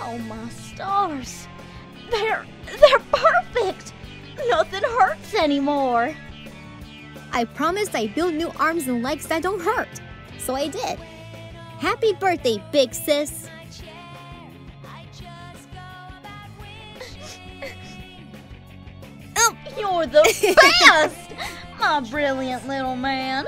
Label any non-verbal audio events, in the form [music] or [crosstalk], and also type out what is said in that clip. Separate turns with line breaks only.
Oh my stars. They're they're perfect. Nothing hurts anymore.
I promised I'd build new arms and legs that don't hurt. So I did. Happy birthday, big sis. [laughs]
You're the [laughs] best, my brilliant little man.